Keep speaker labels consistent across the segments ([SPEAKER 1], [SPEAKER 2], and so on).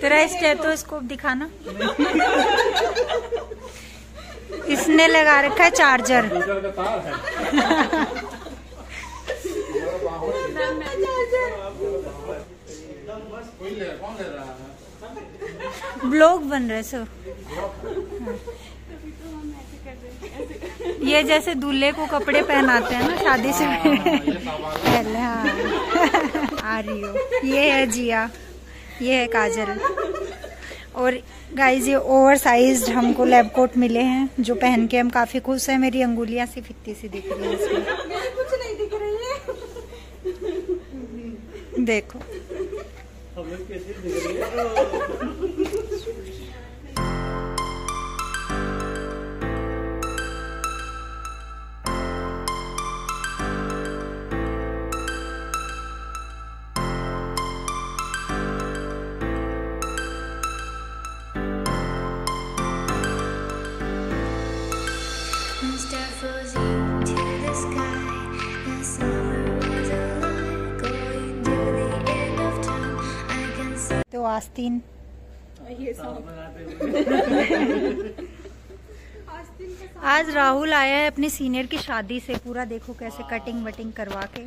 [SPEAKER 1] तेरा स्टेथोस्कोप दिखाना। इसने लगा रखा है चार्जर
[SPEAKER 2] का तार है कोई ले कौन ले रहा है
[SPEAKER 1] ब्लॉग बन रहे सो ये जैसे दूल्हे को कपड़े पहनाते हैं ना शादी से पहले। हाँ। आ रही हो। ये है जिया। ये है काजल। और गाइस ये ओवर साइज़ हमको लैब कोट मिले हैं जो पहन के हम काफ़ी खुश हैं। मेरी अंगुलियाँ सिर्फ़ इतनी सी दिख रही है इसमें।
[SPEAKER 3] कुछ नहीं दिख रही है।
[SPEAKER 1] देखो।
[SPEAKER 3] हम लोग कैसे दिख रही है
[SPEAKER 4] Mr. Frozen
[SPEAKER 1] आस्तीन।
[SPEAKER 3] ये
[SPEAKER 1] आज राहुल आया है अपने सीनियर की शादी से। पूरा देखो कैसे कटिंग वटिंग करवा के।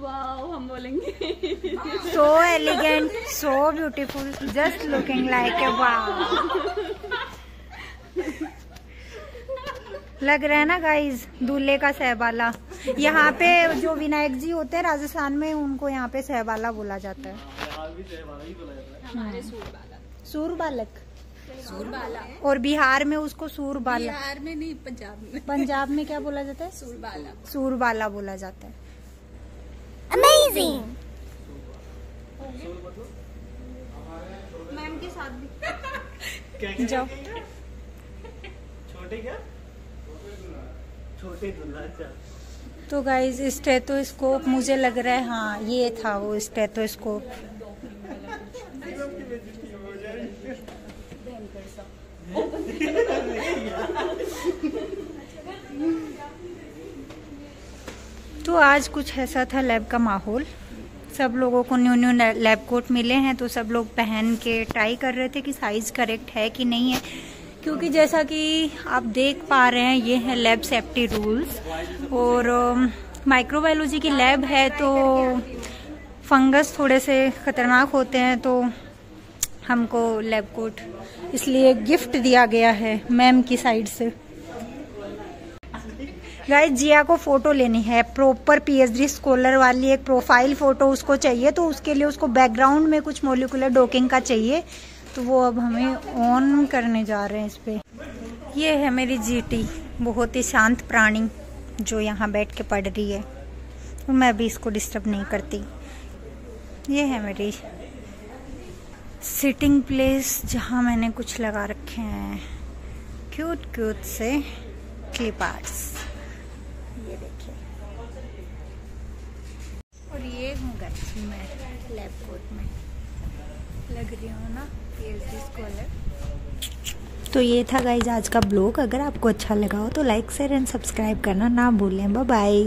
[SPEAKER 3] वाओ हम बोलेंगे।
[SPEAKER 1] So elegant so beautiful just looking like a wow लग रहा है ना गाइज़ दूल्हे का सहबाला यहाँ पे जो विनायक जी होते हैं राजस्थान में उनको यहाँ पे सहबाला बोला जाता है।
[SPEAKER 3] हाल भी से हमारा ही बोला जाता है।
[SPEAKER 1] सूर बालक। और बिहार में उसको सूर बालक।
[SPEAKER 5] बिहार में नहीं पंजाब में।
[SPEAKER 1] पंजाब में क्या बोला जाता है?
[SPEAKER 5] सूरबाला
[SPEAKER 1] सूर बाला बोला जाता है।
[SPEAKER 4] Amazing!
[SPEAKER 1] मैम के साथ भी।
[SPEAKER 3] क्या क्या
[SPEAKER 1] जाओ।
[SPEAKER 3] छोटे क्या? छोटे दूल्हा अच्छा।
[SPEAKER 1] तो गाइज़ स्टेथोस्कोप मुझे लग रहा है हाँ ये था वो स्टेथोस्कोप तो आज कुछ ऐसा था लैब का माहौल। सब लोगों को न्यू न्यू लैब कोट मिले हैं तो सब लोग पहन के ट्राई कर रहे थे कि साइज़ करेक्ट है कि नहीं है। क्योंकि जैसा कि आप देख पा रहे हैं, ये है लैब सेफ्टी रूल्स और माइक्रोबायोलॉजी की लैब है तो फंगस थोड़े से खतरनाक होते हैं तो हमको लैब कोट इसलिए गिफ्ट दिया गया है मैम की साइड से। गाइस जिया को फ़ोटो लेनी है। प्रॉपर पीएचडी स्कॉलर वाली एक प्रोफ़ाइल फ़ोटो उसको चाहिए तो उसके लिए उसको बैकग्राउंड में कुछ मोलिकुलर डॉकिंग का चाहिए। तो वो अब हमें ऑन करने जा रहे हैं इस पर ये है मेरी जीटी बहुत ही शांत प्राणी जो यहाँ बैठ के पढ़ रही है। और मैं भी इसको डिस्टर्ब नहीं करती। ये है मेरी सिटिंग प्लेस जहाँ मैंने कुछ लगा रखे हैं। क्यूट क्यूट से क्लिप आर्ट्स ये देखिए। और ये हूँ गाइस मैं लैब कोट में। लग रही हूँ ना पीएचडी स्कॉलर तो ये था गाइज़ आज का ब्लॉग अगर आपको अच्छा लगा हो तो लाइक शेयर एंड सब्सक्राइब करना ना भूलें। Bye bye